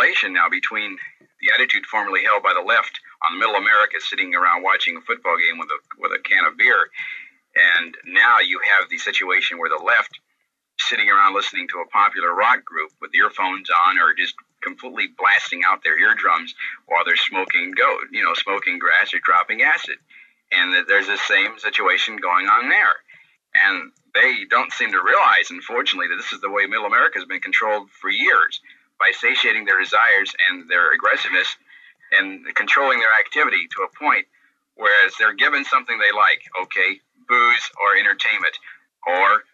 correlation now between the attitude formerly held by the left on middle America sitting around watching a football game with a with a can of beer, and now you have the situation where the left sitting around listening to a popular rock group with earphones on or just completely blasting out their eardrums while they're smoking goat, you know, smoking grass or dropping acid. And that there's the same situation going on there. And they don't seem to realize, unfortunately, that this is the way middle America has been controlled for years by satiating their desires and their aggressiveness and controlling their activity to a point whereas they're given something they like, okay, booze or entertainment or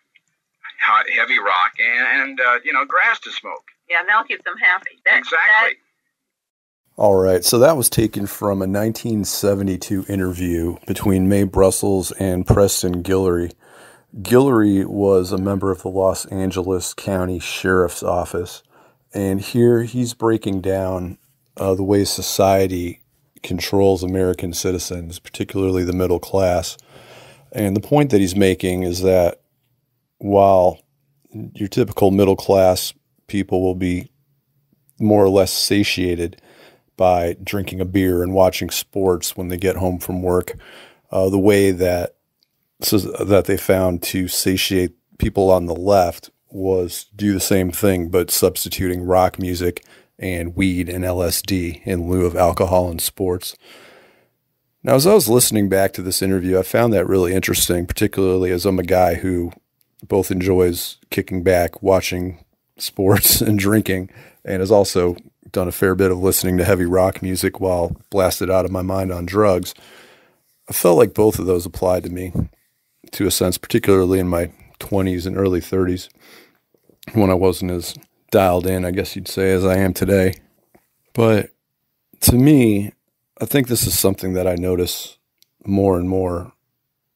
heavy rock and, and uh, you know grass to smoke. Yeah, and that'll keep them happy. That, exactly. That... All right, so that was taken from a 1972 interview between Mae Brussell and Preston Guillory. Guillory was a member of the Los Angeles County Sheriff's Office, and here he's breaking down uh, the way society controls American citizens, particularly the middle class. And the point that he's making is that while your typical middle class people will be more or less satiated by drinking a beer and watching sports when they get home from work, uh, the way that so that they found to satiate people on the left was do the same thing, but substituting rock music and weed and LSD in lieu of alcohol and sports. Now, as I was listening back to this interview, I found that really interesting, particularly as I'm a guy who both enjoys kicking back, watching sports, and drinking, and has also done a fair bit of listening to heavy rock music while blasted out of my mind on drugs. I felt like both of those applied to me to a sense, particularly in my 20s and early 30s when I wasn't as dialed in, I guess you'd say, as I am today. But to me, I think this is something that I notice more and more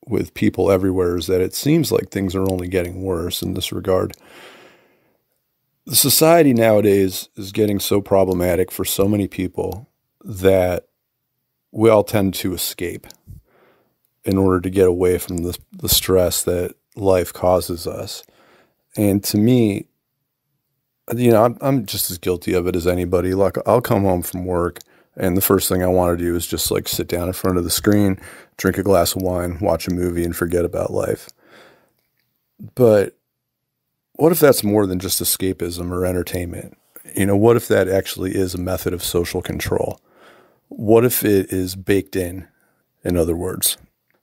with people everywhere is that it seems like things are only getting worse in this regard. The society nowadays is getting so problematic for so many people that we all tend to escape in order to get away from the, the stress that life causes us. And to me, you know, I'm, I'm just as guilty of it as anybody. Like, I'll come home from work and the first thing I want to do is just like sit down in front of the screen, drink a glass of wine, watch a movie, and forget about life. But what if that's more than just escapism or entertainment? You know, what if that actually is a method of social control? What if it is baked in, in other words?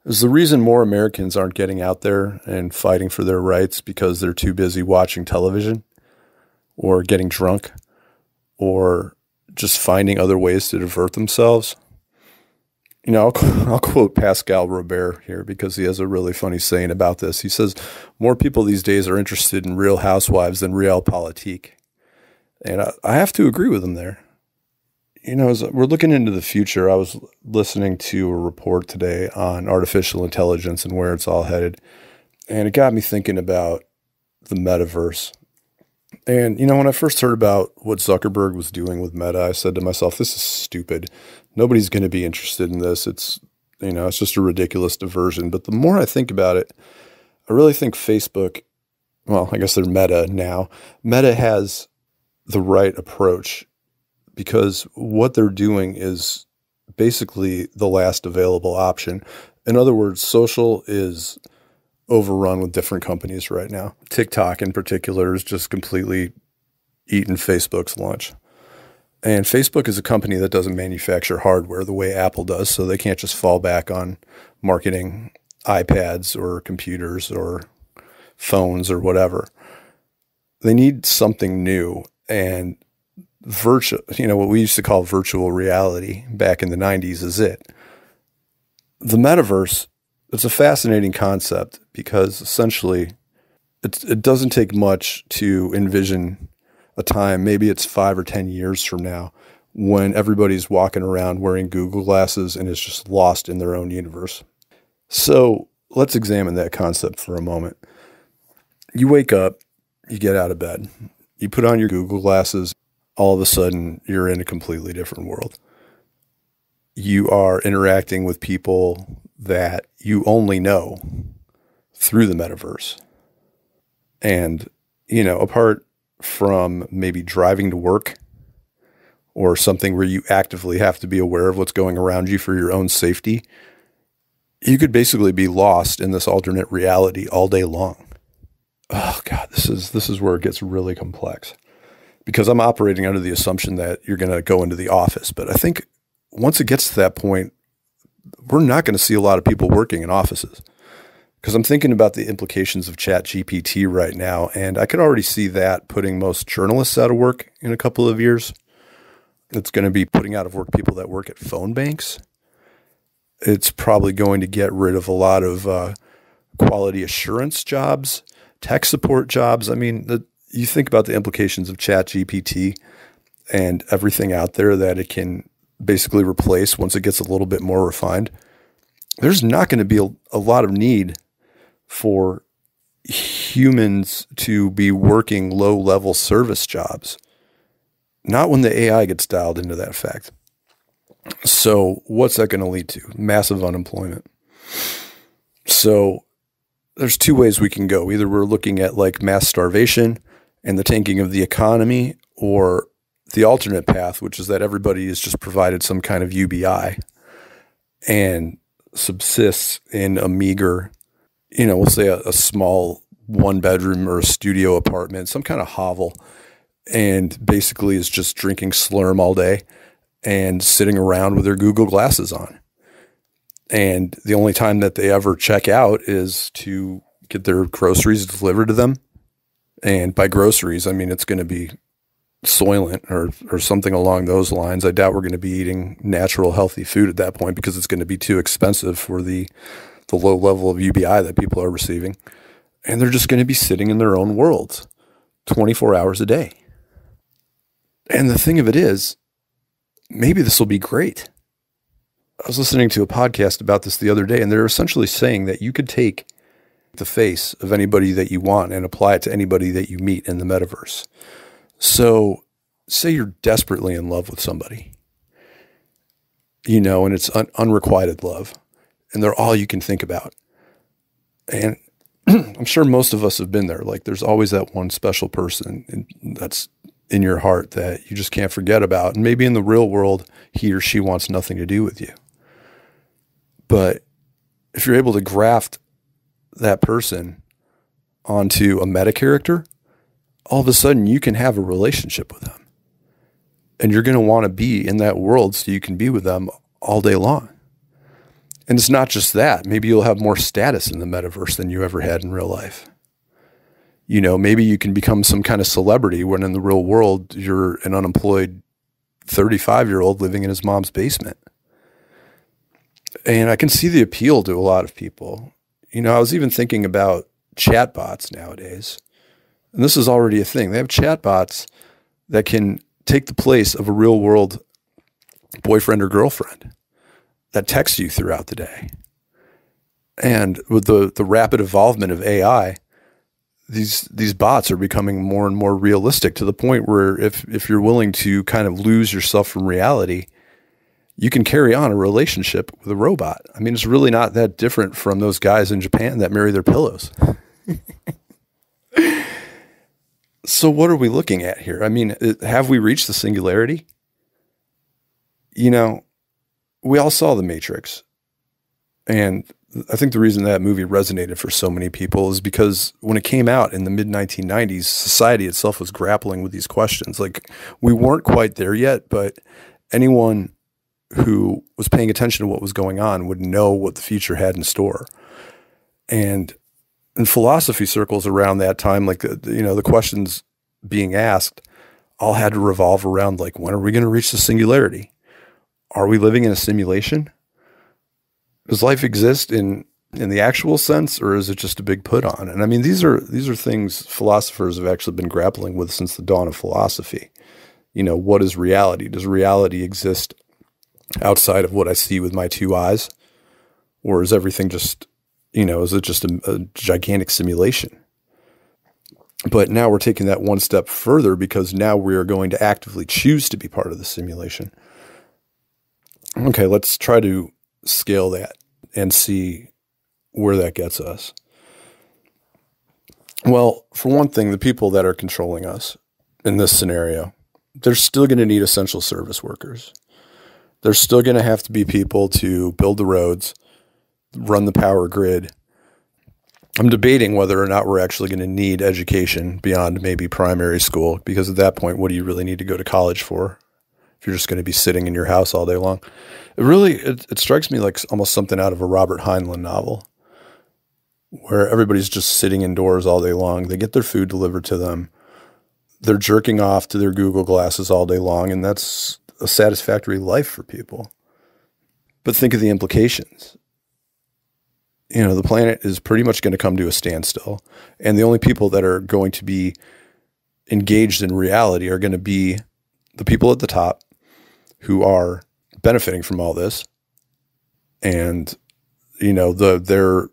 Is the reason more Americans aren't getting out there and fighting for their rights because they're too busy watching television or getting drunk or just finding other ways to divert themselves. You know, I'll, I'll, quote Pascal Robert here because he has a really funny saying about this. He says, More people these days are interested in real housewives than Real realpolitik. And I, I have to agree with him there. You know, as we're looking into the future, I was listening to a report today on artificial intelligence and where it's all headed. And it got me thinking about the metaverse and, you know, when I first heard about what Zuckerberg was doing with Meta, I said to myself, this is stupid. Nobody's going to be interested in this. It's, you know, it's just a ridiculous diversion. But the more I think about it, I really think Facebook, well, I guess they're Meta now. Meta has the right approach because what they're doing is basically the last available option. In other words, social is overrun with different companies right now. TikTok in particular is just completely eaten Facebook's lunch. And Facebook is a company that doesn't manufacture hardware the way Apple does, so they can't just fall back on marketing iPads or computers or phones or whatever. They need something new and virtual, you know, what we used to call virtual reality back in the 90s is it. The metaverse it's a fascinating concept because essentially it, it doesn't take much to envision a time, maybe it's five or 10 years from now, when everybody's walking around wearing Google glasses and is just lost in their own universe. So let's examine that concept for a moment. You wake up, you get out of bed, you put on your Google glasses, all of a sudden you're in a completely different world. You are interacting with people that you only know through the metaverse. And, you know, apart from maybe driving to work or something where you actively have to be aware of what's going around you for your own safety, you could basically be lost in this alternate reality all day long. Oh god, this is this is where it gets really complex. Because I'm operating under the assumption that you're going to go into the office, but I think once it gets to that point, we're not going to see a lot of people working in offices. Because I'm thinking about the implications of Chat GPT right now, and I could already see that putting most journalists out of work in a couple of years. It's going to be putting out of work people that work at phone banks. It's probably going to get rid of a lot of uh, quality assurance jobs, tech support jobs. I mean, the, you think about the implications of Chat GPT and everything out there that it can basically replace once it gets a little bit more refined. There's not going to be a, a lot of need for humans to be working low level service jobs. Not when the AI gets dialed into that fact. So, what's that going to lead to? Massive unemployment. So, there's two ways we can go. Either we're looking at like mass starvation and the tanking of the economy, or the alternate path, which is that everybody is just provided some kind of UBI and subsists in a meager you know, we'll say a, a small one bedroom or a studio apartment, some kind of hovel, and basically is just drinking Slurm all day and sitting around with their Google glasses on. And the only time that they ever check out is to get their groceries delivered to them. And by groceries, I mean it's going to be Soylent or or something along those lines. I doubt we're going to be eating natural, healthy food at that point because it's going to be too expensive for the the low level of UBI that people are receiving. And they're just going to be sitting in their own worlds 24 hours a day. And the thing of it is, maybe this will be great. I was listening to a podcast about this the other day, and they're essentially saying that you could take the face of anybody that you want and apply it to anybody that you meet in the metaverse. So, say you're desperately in love with somebody, you know, and it's un- unrequited love and they're all you can think about. And I'm sure most of us have been there. Like there's always that one special person that's in your heart that you just can't forget about. And maybe in the real world, he or she wants nothing to do with you. But if you're able to graft that person onto a meta character, all of a sudden you can have a relationship with them. And you're going to want to be in that world so you can be with them all day long. And it's not just that. Maybe you'll have more status in the metaverse than you ever had in real life. You know, maybe you can become some kind of celebrity when in the real world you're an unemployed 35 year old living in his mom's basement. And I can see the appeal to a lot of people. You know, I was even thinking about chatbots nowadays. And this is already a thing. They have chatbots that can take the place of a real world boyfriend or girlfriend that texts you throughout the day. And with the, the rapid evolvement of AI, these these bots are becoming more and more realistic to the point where if if you're willing to kind of lose yourself from reality, you can carry on a relationship with a robot. I mean, it's really not that different from those guys in Japan that marry their pillows. so what are we looking at here? I mean, have we reached the singularity? You know, we all saw The Matrix. And I think the reason that movie resonated for so many people is because when it came out in the mid 1990s, society itself was grappling with these questions. Like, we weren't quite there yet, but anyone who was paying attention to what was going on would know what the future had in store. And in philosophy circles around that time, like, you know, the questions being asked all had to revolve around, like, when are we going to reach the singularity? are we living in a simulation? Does life exist in in the actual sense, or is it just a big put on? And I mean, these are these are things philosophers have actually been grappling with since the dawn of philosophy. You know, what is reality? Does reality exist outside of what I see with my two eyes, or is everything just you know, is it just a, a gigantic simulation? But now we're taking that one step further because now we are going to actively choose to be part of the simulation. Okay, let's try to scale that and see where that gets us. Well, for one thing, the people that are controlling us in this scenario, they're still going to need essential service workers. There's still going to have to be people to build the roads, run the power grid. I'm debating whether or not we're actually going to need education beyond maybe primary school, because at that point, what do you really need to go to college for? If you're just going to be sitting in your house all day long, it really it, it strikes me like almost something out of a Robert Heinlein novel, where everybody's just sitting indoors all day long. They get their food delivered to them. They're jerking off to their Google glasses all day long, and that's a satisfactory life for people. But think of the implications. You know, the planet is pretty much going to come to a standstill. And the only people that are going to be engaged in reality are going to be the people at the top who are benefiting from all this. And, you know, the their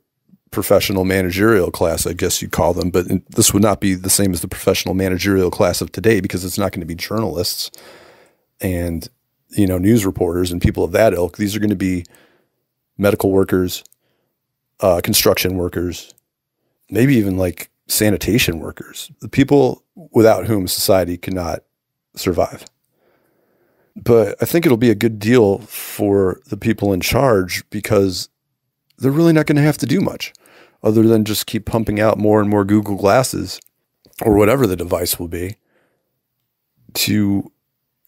professional managerial class, I guess you'd call them, but this would not be the same as the professional managerial class of today because it's not going to be journalists and you know news reporters and people of that ilk. These are going to be medical workers, uh, construction workers, maybe even like sanitation workers, the people without whom society cannot survive. But I think it'll be a good deal for the people in charge because they're really not going to have to do much other than just keep pumping out more and more Google Glasses or whatever the device will be to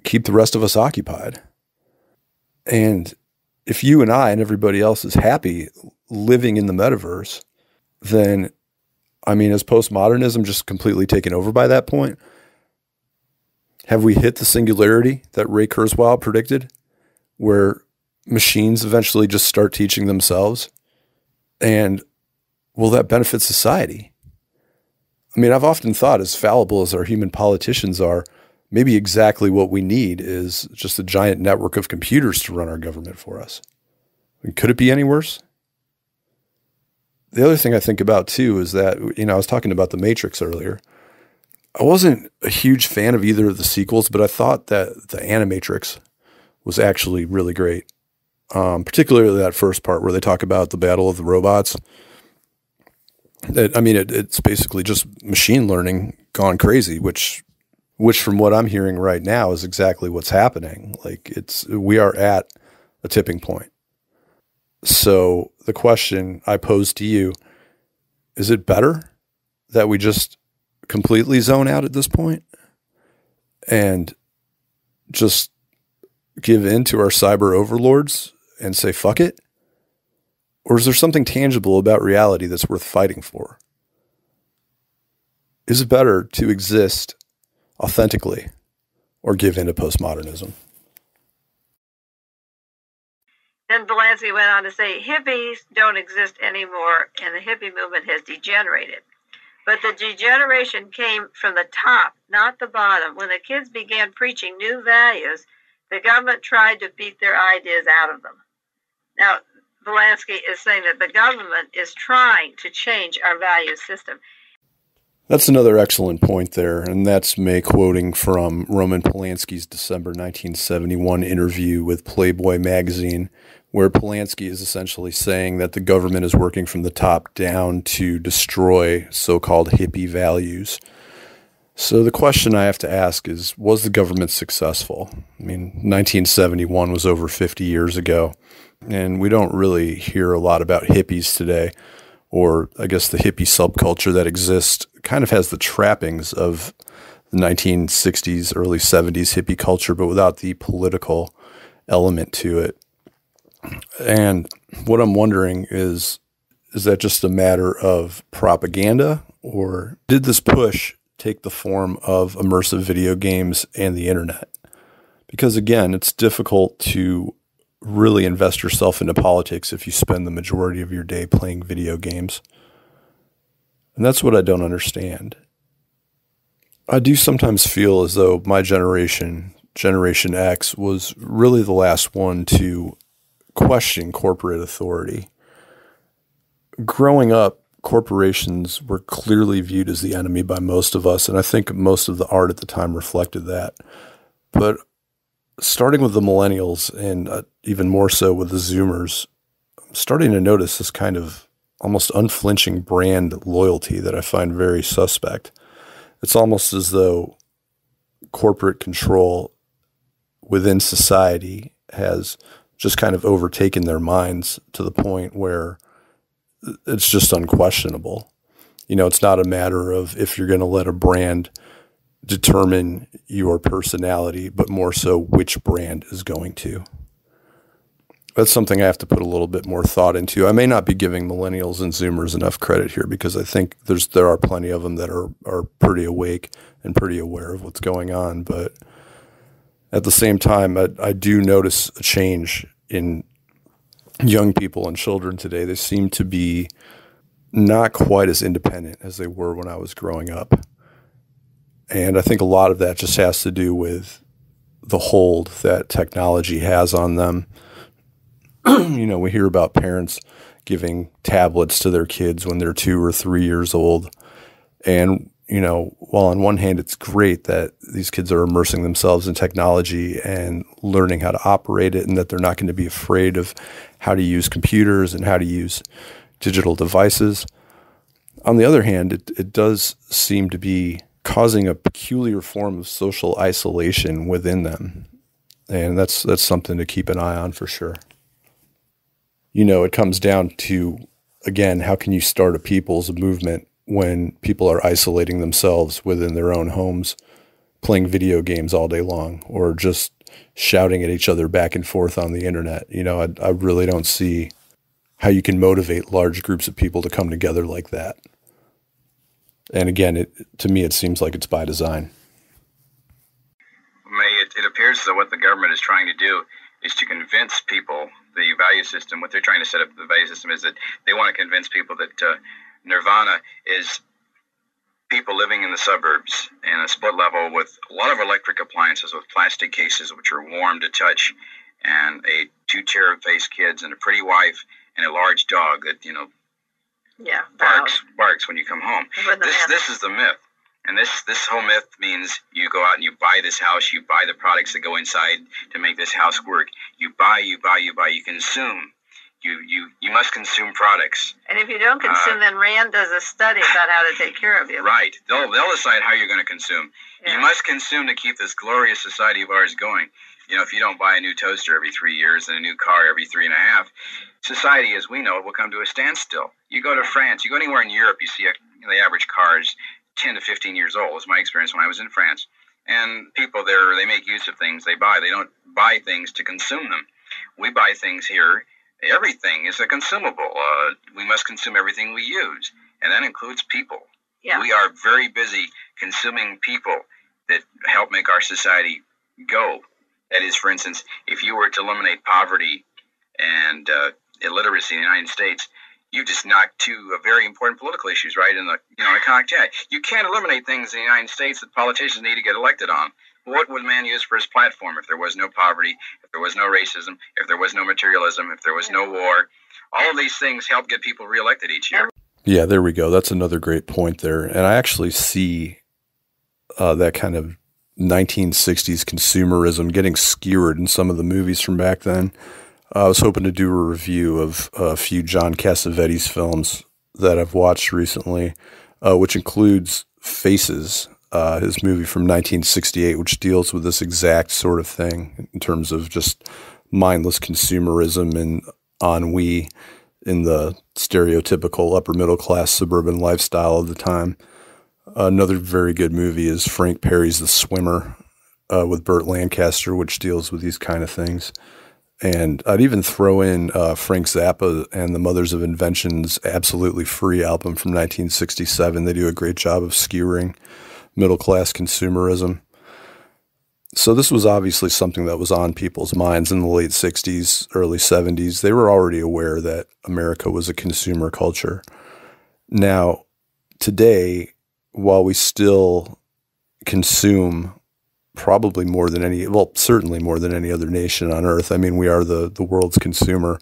keep the rest of us occupied. And if you and I and everybody else is happy living in the metaverse, then I mean, is postmodernism just completely taken over by that point? Have we hit the singularity that Ray Kurzweil predicted, where machines eventually just start teaching themselves? And will that benefit society? I mean, I've often thought, as fallible as our human politicians are, maybe exactly what we need is just a giant network of computers to run our government for us. Mean, could it be any worse? The other thing I think about too is that, you know, I was talking about The Matrix earlier. I wasn't a huge fan of either of the sequels, but I thought that the Animatrix was actually really great. Um, particularly that first part where they talk about the battle of the robots. That I mean, it, it's basically just machine learning gone crazy, which which from what I'm hearing right now is exactly what's happening. Like it's we are at a tipping point. So the question I pose to you is it better that we just completely zone out at this point and just give in to our cyber overlords and say fuck it? Or is there something tangible about reality that's worth fighting for? Is it better to exist authentically or give in to postmodernism. Then Polanski went on to say hippies don't exist anymore and the hippie movement has degenerated. But the degeneration came from the top, not the bottom. When the kids began preaching new values, the government tried to beat their ideas out of them. Now, Polanski is saying that the government is trying to change our value system. That's another excellent point there, and that's Mae quoting from Roman Polanski's December 1971 interview with Playboy magazine, where Polanski is essentially saying that the government is working from the top down to destroy so called hippie values. So the question I have to ask is Was the government successful? I mean, 1971 was over 50 years ago, and we don't really hear a lot about hippies today or I guess the hippie subculture that exists kind of has the trappings of the 1960s, early 70s hippie culture, but without the political element to it. And what I'm wondering is is that just a matter of propaganda or did this push take the form of immersive video games and the internet? Because again, it's difficult to really invest yourself into politics if you spend the majority of your day playing video games. And that's what I don't understand. I do sometimes feel as though my generation, Generation X, was really the last one to question corporate authority. Growing up, corporations were clearly viewed as the enemy by most of us, and I think most of the art at the time reflected that. But starting with the millennials and uh, even more so with the Zoomers, I'm starting to notice this kind of almost unflinching brand loyalty that I find very suspect. It's almost as though corporate control within society has just kind of overtaken their minds to the point where it's just unquestionable. You know, it's not a matter of if you're going to let a brand determine your personality, but more so which brand is going to. That's something I have to put a little bit more thought into. I may not be giving millennials and Zoomers enough credit here because I think there's there are plenty of them that are are pretty awake and pretty aware of what's going on, but at the same time, I, I do notice a change in young people and children today. They seem to be not quite as independent as they were when I was growing up. And I think a lot of that just has to do with the hold that technology has on them. you know, we hear about parents giving tablets to their kids when they're two or three years old. And you know, while on one hand it's great that these kids are immersing themselves in technology and learning how to operate it and that they're not going to be afraid of how to use computers and how to use digital devices. On the other hand, it, it does seem to be causing a peculiar form of social isolation within them. And that's that's something to keep an eye on for sure. You know, it comes down to again, how can you start a people's movement when people are isolating themselves within their own homes, playing video games all day long, or just shouting at each other back and forth on the internet. You know, I, I really don't see how you can motivate large groups of people to come together like that. And again, it, to me, it seems like it's by design. Mae it, it appears that what the government is trying to do is to convince people the value system. What they're trying to set up the value system is that they want to convince people that uh, nirvana is people living in the suburbs in a split level with a lot of electric appliances with plastic cases which are warm to touch and a two cherub faced kids and a pretty wife and a large dog that you know yeah barks. barks when you come home. This this is the myth. And this this whole myth means you go out and you buy this house you buy the products that go inside to make this house work. You buy you buy you buy. You consume you you you must consume products. And if you don't consume, uh, then Rand does a study about how to take care of you. Right. They'll they'll decide how you're going to consume. Yeah. You must consume to keep this glorious society of ours going. You know, if you don't buy a new toaster every three years and a new car every three and a half, society as we know it will come to a standstill. You go to France, you go anywhere in Europe, you see a, you know, the average car is 10 to 15 years old. Was my experience when I was in France. And people there, they make use of things they buy. They don't buy things to consume them. We buy things here everything is a consumable. Uh, we must consume everything we use, and that includes people. Yeah. We are very busy consuming people that help make our society go. That is, for instance, if you were to eliminate poverty and uh, illiteracy in the United States, you just knocked two uh, very important political issues right in the you know in a contact. You can't eliminate things in the United States that politicians need to get elected on. What would man use for his platform if there was no poverty, if there was no racism, if there was no materialism, if there was no war? All of these things help get people reelected each year. Yeah, there we go. That's another great point there. And I actually see uh, that kind of 1960s consumerism getting skewered in some of the movies from back then. I was hoping to do a review of a few John Cassavetes films that I've watched recently, uh, which includes Faces, uh, his movie from 1968, which deals with this exact sort of thing in terms of just mindless consumerism and ennui in the stereotypical upper middle class suburban lifestyle of the time. Another very good movie is Frank Perry's The Swimmer uh, with Burt Lancaster, which deals with these kind of things. And I'd even throw in uh, Frank Zappa and the Mothers of Invention's Absolutely Free album from 1967. They do a great job of skewering middle class consumerism. So this was obviously something that was on people's minds in the late 60s, early 70s. They were already aware that America was a consumer culture. Now, today, while we still consume probably more than any, well, certainly more than any other nation on earth. I mean, we are the, the world's consumer.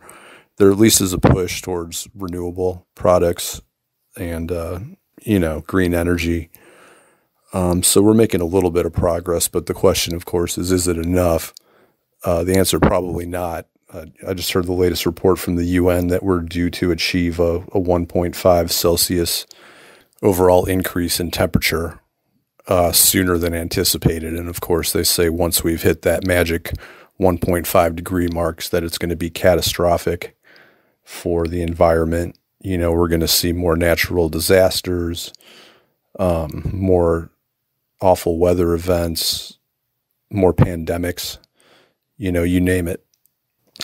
There at least is a push towards renewable products and, uh, you know, green energy um, so we're making a little bit of progress, but the question, of course, is is it enough? Uh, the answer probably not. Uh, I just heard the latest report from the UN that we're due to achieve a, a 1.5 Celsius overall increase in temperature uh, sooner than anticipated. And of course, they say once we've hit that magic 1.5 degree marks, that it's going to be catastrophic for the environment. You know, we're going to see more natural disasters, um, more awful weather events, more pandemics, you know, you name it.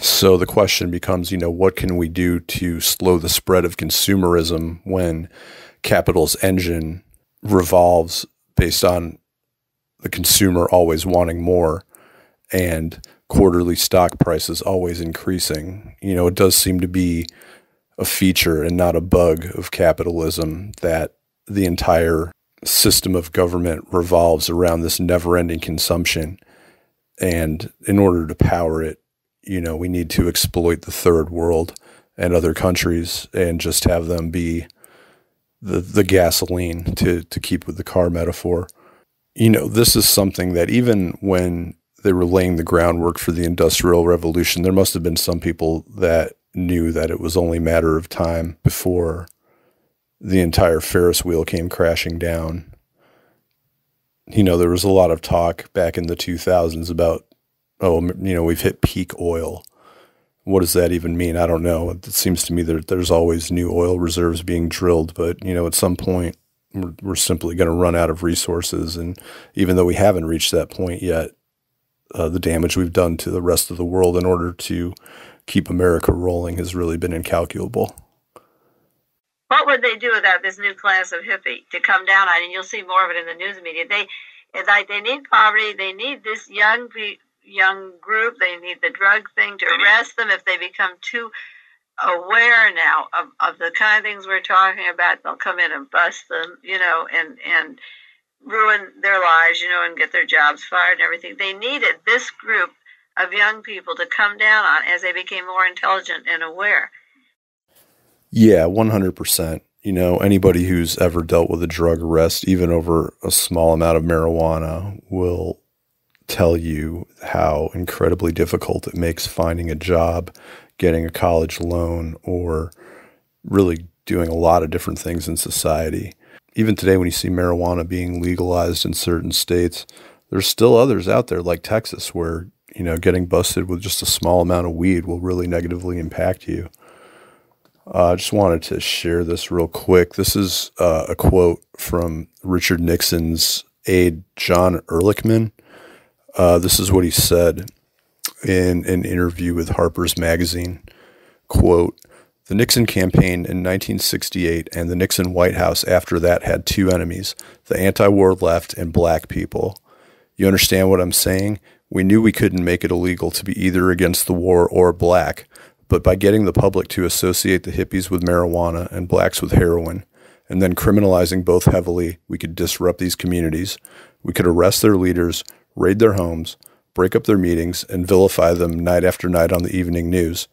So the question becomes, you know, what can we do to slow the spread of consumerism when capital's engine revolves based on the consumer always wanting more and quarterly stock prices always increasing. You know, it does seem to be a feature and not a bug of capitalism that the entire system of government revolves around this never ending consumption. And in order to power it, you know, we need to exploit the third world and other countries and just have them be the the gasoline to to keep with the car metaphor. You know, this is something that even when they were laying the groundwork for the industrial revolution, there must have been some people that knew that it was only a matter of time before the entire Ferris wheel came crashing down. You know, there was a lot of talk back in the 2000s about oh, you know, we've hit peak oil. What does that even mean? I don't know. It seems to me that there's always new oil reserves being drilled, but you know, at some point, we're, we're simply going to run out of resources. And even though we haven't reached that point yet, uh, the damage we've done to the rest of the world in order to keep America rolling has really been incalculable. What would they do without this new class of hippie to come down on? And you'll see more of it in the news media. They, like, they need poverty. They need this young young group. They need the drug thing to arrest them if they become too aware now of, of the kind of things we're talking about. They'll come in and bust them, you know, and and ruin their lives, you know, and get their jobs fired and everything. They needed this group of young people to come down on as they became more intelligent and aware. Yeah, 100%. You know, anybody who's ever dealt with a drug arrest, even over a small amount of marijuana, will tell you how incredibly difficult it makes finding a job, getting a college loan, or really doing a lot of different things in society. Even today, when you see marijuana being legalized in certain states, there's still others out there like Texas where, you know, getting busted with just a small amount of weed will really negatively impact you. Uh, I just wanted to share this real quick. This is uh, a quote from Richard Nixon's aide, John Ehrlichman. Uh, this is what he said in an interview with Harper's Magazine. Quote, the Nixon campaign in 1968 and the Nixon White House after that had two enemies the anti war left and black people. You understand what I'm saying? We knew we couldn't make it illegal to be either against the war or black, but by getting the public to associate the hippies with marijuana and blacks with heroin, and then criminalizing both heavily, we could disrupt these communities. We could arrest their leaders, raid their homes, break up their meetings, and vilify them night after night on the evening news.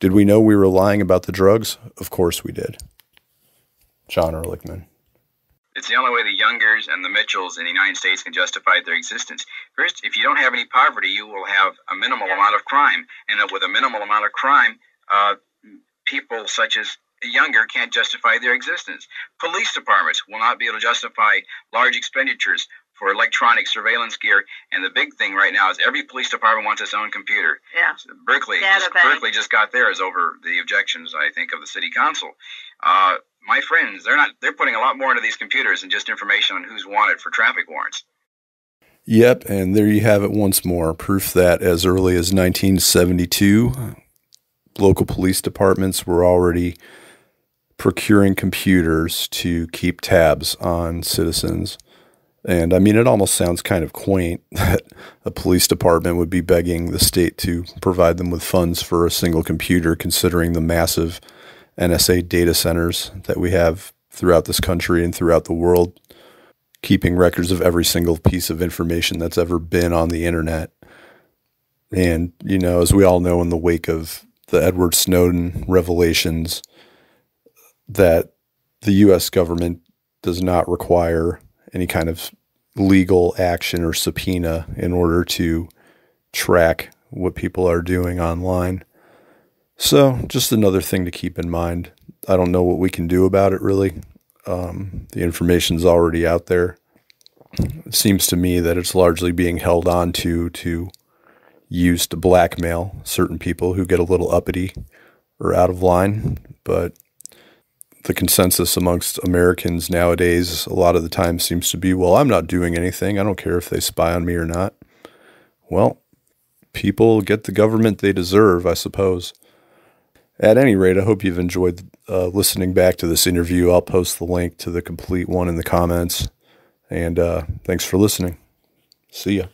Did we know we were lying about the drugs? Of course we did. John Ehrlichman. It's the only way the Youngers and the Mitchells in the United States can justify their existence. First, if you don't have any poverty, you will have a minimal yeah. amount of crime. And with a minimal amount of crime, uh, people such as Younger can't justify their existence. Police departments will not be able to justify large expenditures for electronic surveillance gear. And the big thing right now is every police department wants its own computer. Yeah. So Berkeley, just, Berkeley just got theirs over the objections, I think, of the city council. Uh, my friends, they're not. They're putting a lot more into these computers than just information on who's wanted for traffic warrants. Yep, and there you have it once more. Proof that as early as 1972, local police departments were already procuring computers to keep tabs on citizens. And I mean, it almost sounds kind of quaint that a police department would be begging the state to provide them with funds for a single computer, considering the massive NSA data centers that we have throughout this country and throughout the world, keeping records of every single piece of information that's ever been on the internet. And, you know, as we all know, in the wake of the Edward Snowden revelations, that the U.S. government does not require any kind of legal action or subpoena in order to track what people are doing online. So, just another thing to keep in mind. I don't know what we can do about it really. Um, the information's already out there. it seems to me that it's largely being held on to to use to blackmail certain people who get a little uppity or out of line. But the consensus amongst Americans nowadays, a lot of the time, seems to be well, I'm not doing anything. I don't care if they spy on me or not. Well, people get the government they deserve, I suppose. At any rate, I hope you've enjoyed uh, listening back to this interview. I'll post the link to the complete one in the comments. And uh, thanks for listening. See ya.